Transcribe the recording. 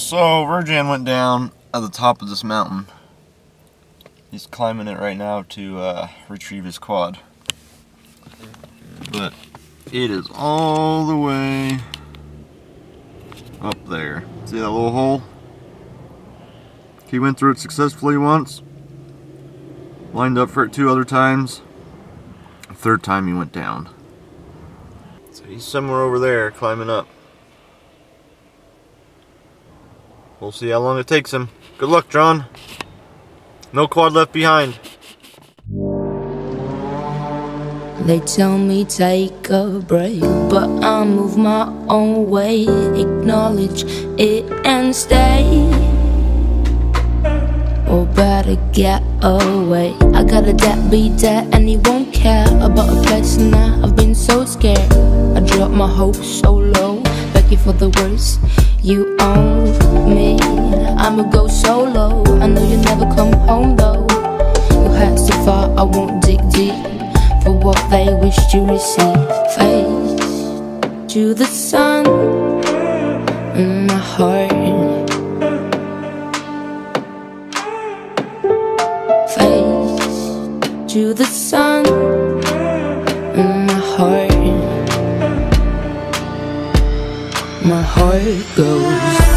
So, VerJan went down at the top of this mountain. He's climbing it right now to uh, retrieve his quad. But it is all the way up there. See that little hole? He went through it successfully once. Lined up for it two other times. Third time he went down. So he's somewhere over there climbing up. We'll see how long it takes him. Good luck, John. No quad left behind. They tell me take a break, but I move my own way. Acknowledge it and stay. Or better get away. I got a debt be dead, and he won't care about a place now. I've been so scared. I dropped my hopes so low, begging for the worst. You own me. I'ma go solo. I know you never come home though. You had so far, I won't dig deep for what they wish to receive. Face to the sun in my heart. Face to the sun in my heart. My heart goes.